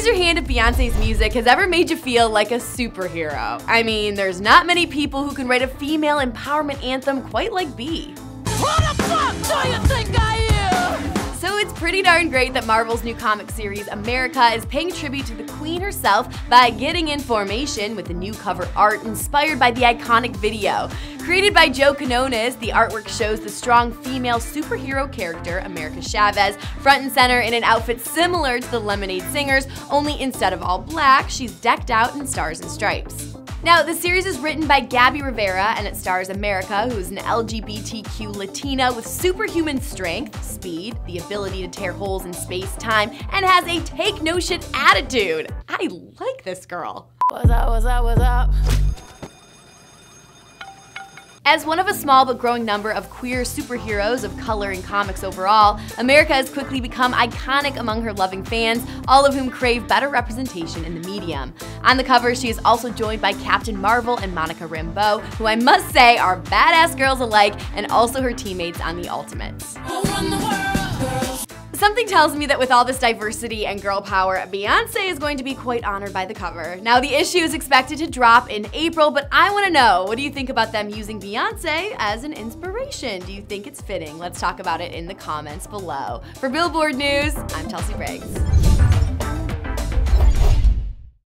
raise your hand if Beyonce's music has ever made you feel like a superhero. I mean, there's not many people who can write a female empowerment anthem quite like B. Who the fuck do you think I am? Pretty darn great that Marvel's new comic series, America, is paying tribute to the Queen herself by getting in formation with the new cover art inspired by the iconic video. Created by Joe Quinones, the artwork shows the strong female superhero character, America Chavez, front and center in an outfit similar to the Lemonade Singers, only instead of all black, she's decked out in stars and stripes. Now, the series is written by Gabby Rivera and it stars America, who's an LGBTQ Latina with superhuman strength, speed, the ability to tear holes in space time, and has a take no shit attitude. I like this girl. What's up, what's up, what's up? As one of a small but growing number of queer superheroes of color in comics overall, America has quickly become iconic among her loving fans, all of whom crave better representation in the medium. On the cover, she is also joined by Captain Marvel and Monica Rambeau, who I must say are badass girls alike, and also her teammates on the Ultimates. Something tells me that with all this diversity and girl power, Beyonce is going to be quite honored by the cover. Now, the issue is expected to drop in April, but I want to know what do you think about them using Beyonce as an inspiration? Do you think it's fitting? Let's talk about it in the comments below. For Billboard News, I'm Chelsea Briggs.